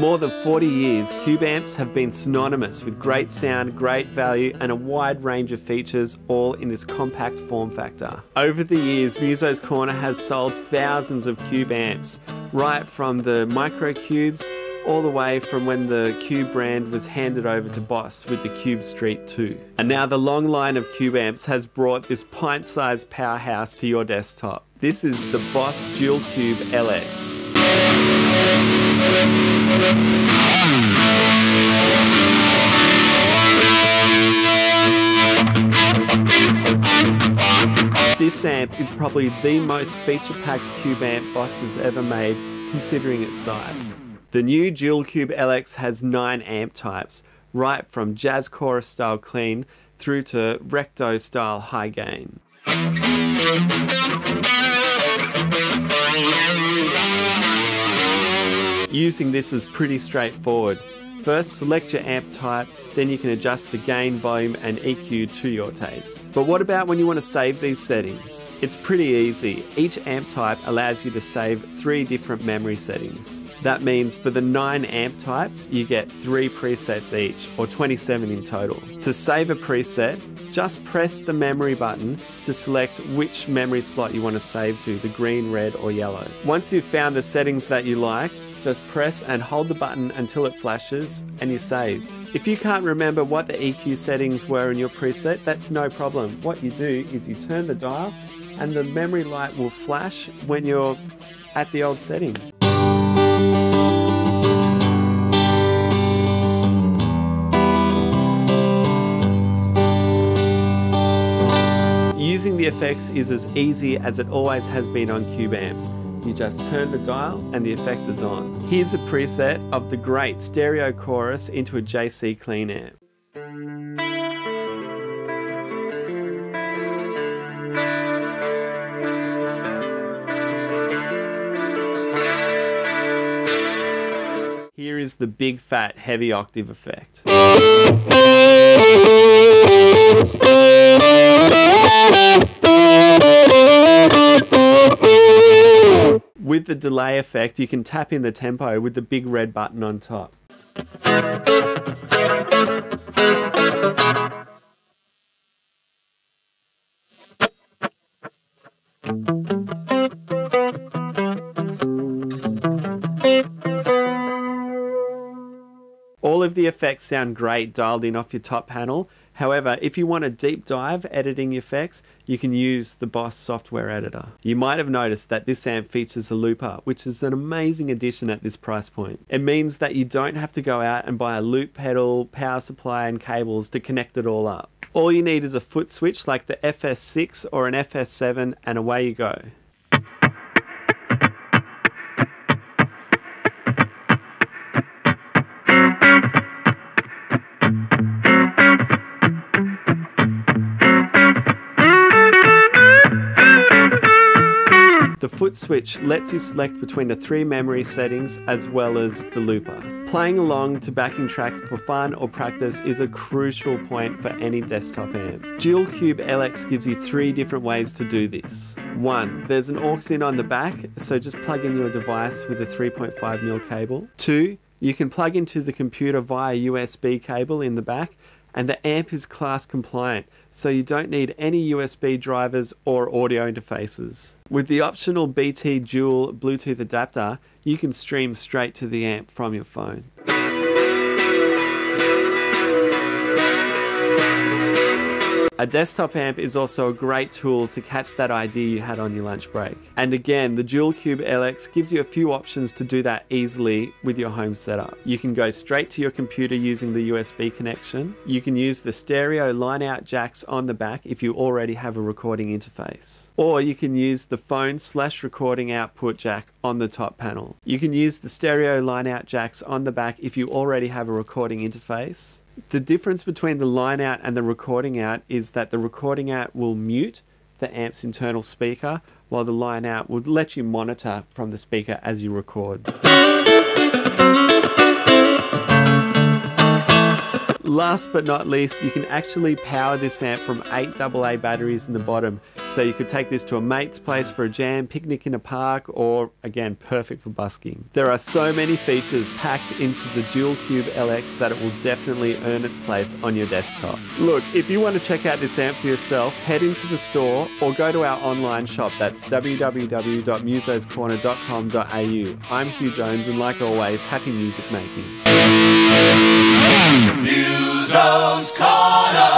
More than 40 years, Cube amps have been synonymous with great sound, great value, and a wide range of features, all in this compact form factor. Over the years, Muso's Corner has sold thousands of Cube amps, right from the micro cubes all the way from when the Cube brand was handed over to Boss with the Cube Street 2. And now the long line of Cube amps has brought this pint-sized powerhouse to your desktop. This is the Boss Dual Cube LX. This amp is probably the most feature-packed Cube amp Boss has ever made, considering its size. The new Dual Cube LX has 9 amp types, right from Jazz Chorus style clean through to Recto style high gain. Using this is pretty straightforward. First, select your amp type, then you can adjust the gain, volume, and EQ to your taste. But what about when you want to save these settings? It's pretty easy. Each amp type allows you to save three different memory settings. That means for the nine amp types, you get three presets each, or 27 in total. To save a preset, just press the memory button to select which memory slot you want to save to, the green, red, or yellow. Once you've found the settings that you like, just press and hold the button until it flashes and you're saved. If you can't remember what the EQ settings were in your preset, that's no problem. What you do is you turn the dial and the memory light will flash when you're at the old setting. Using the effects is as easy as it always has been on Cube amps. You just turn the dial and the effect is on. Here's a preset of the great stereo chorus into a JC clean amp. Here is the big fat heavy octave effect. The delay effect, you can tap in the tempo with the big red button on top. All of the effects sound great dialed in off your top panel, However, if you want a deep dive editing effects, you can use the Boss software editor. You might have noticed that this amp features a looper, which is an amazing addition at this price point. It means that you don't have to go out and buy a loop pedal, power supply and cables to connect it all up. All you need is a foot switch like the FS6 or an FS7 and away you go. Foot switch lets you select between the three memory settings as well as the looper. Playing along to backing tracks for fun or practice is a crucial point for any desktop amp. Dual Cube LX gives you three different ways to do this. One, there's an aux in on the back, so just plug in your device with a 3.5mm cable. Two, you can plug into the computer via USB cable in the back and the amp is class compliant, so you don't need any USB drivers or audio interfaces. With the optional BT Dual Bluetooth adapter, you can stream straight to the amp from your phone. A desktop amp is also a great tool to catch that idea you had on your lunch break. And again, the Dual Cube LX gives you a few options to do that easily with your home setup. You can go straight to your computer using the USB connection. You can use the stereo line out jacks on the back if you already have a recording interface. Or you can use the phone slash recording output jack on the top panel. You can use the stereo line out jacks on the back if you already have a recording interface. The difference between the line out and the recording out is that the recording out will mute the amp's internal speaker, while the line out would let you monitor from the speaker as you record. Last but not least, you can actually power this amp from 8 AA batteries in the bottom. So you could take this to a mate's place for a jam, picnic in a park, or again, perfect for busking. There are so many features packed into the Dual Cube LX that it will definitely earn its place on your desktop. Look, if you want to check out this amp for yourself, head into the store or go to our online shop. That's www.musoscorner.com.au. I'm Hugh Jones, and like always, happy music making. Muso's Corner.